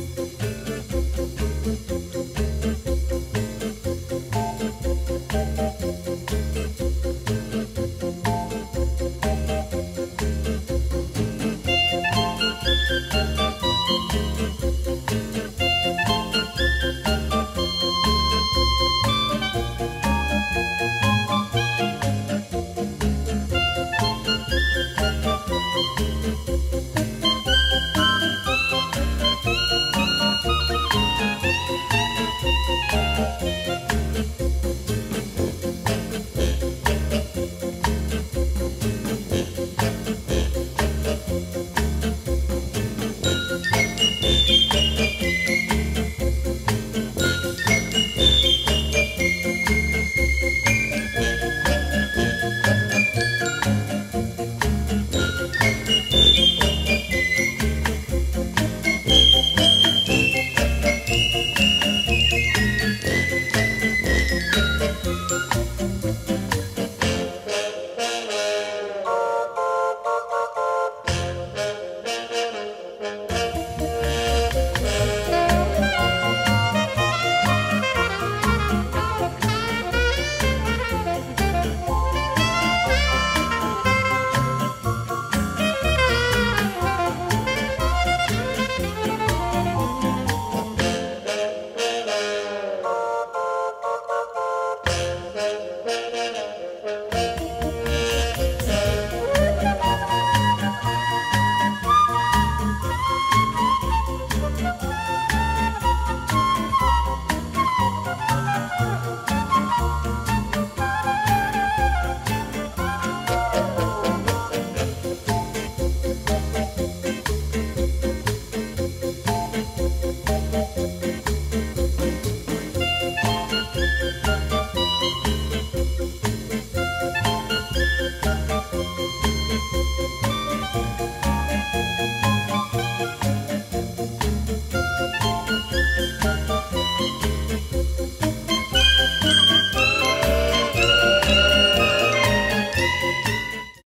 Música